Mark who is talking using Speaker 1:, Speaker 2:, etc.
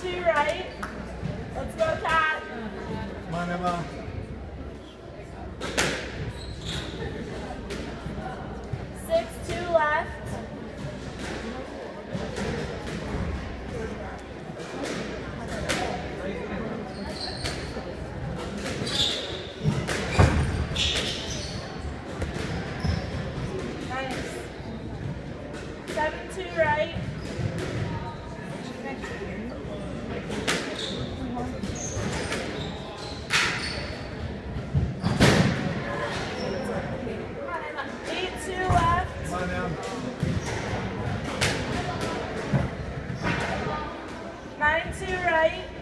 Speaker 1: two, right? Let's go, Cat. Come on, Emma. Six, two left. Nice. Seven, two right. right?